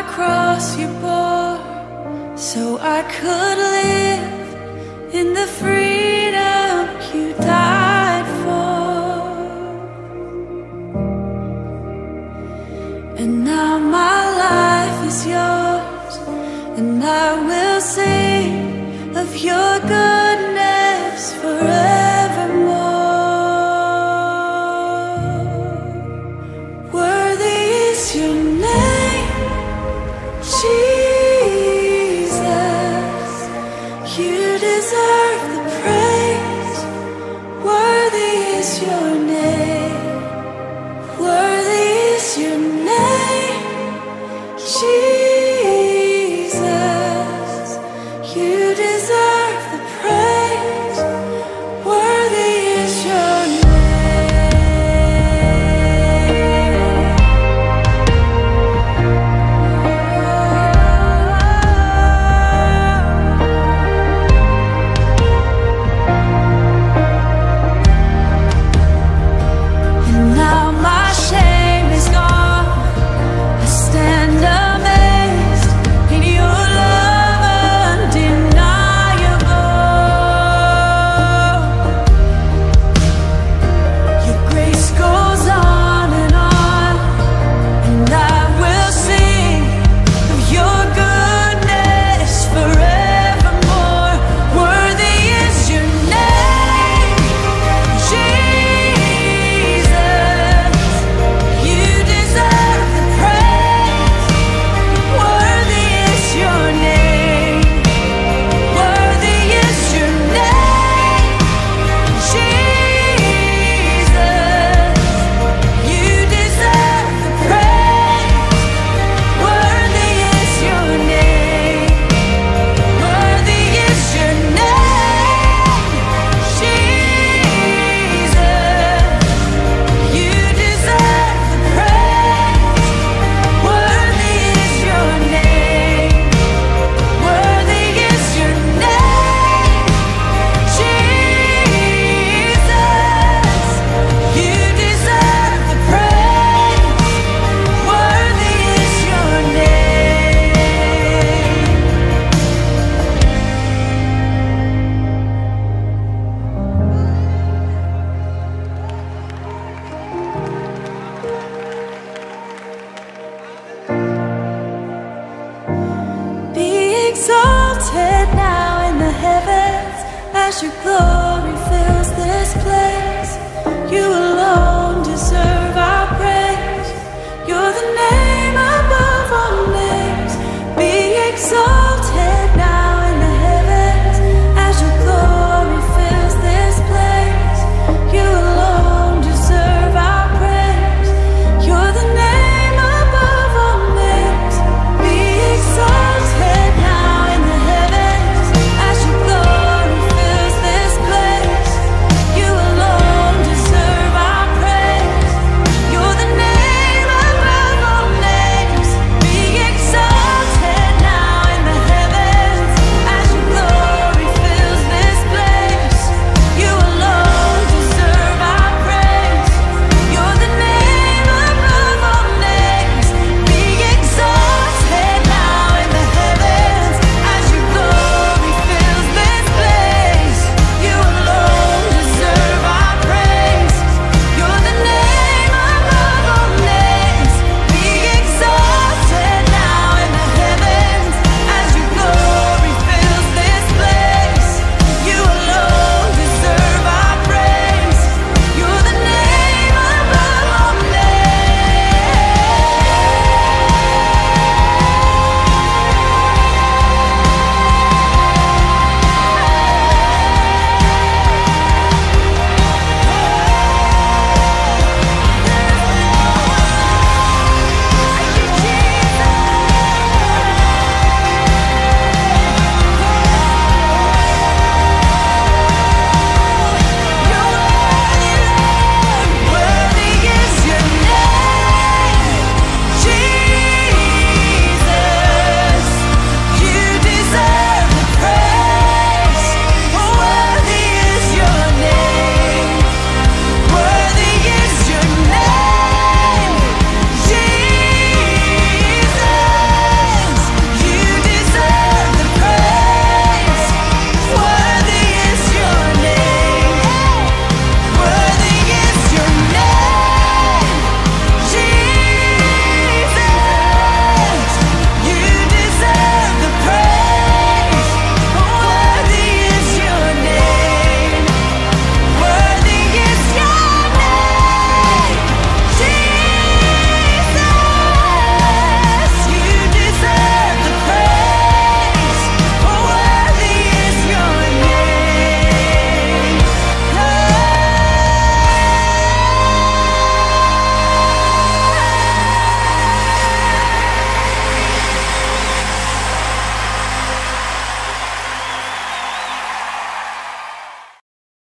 I cross you bore so I could live in the freedom you died for. And now my life is yours, and I will sing of your goodness forevermore. your name. as your glory fills this place. You alone deserve our praise. You're the name above all names. Be exalted.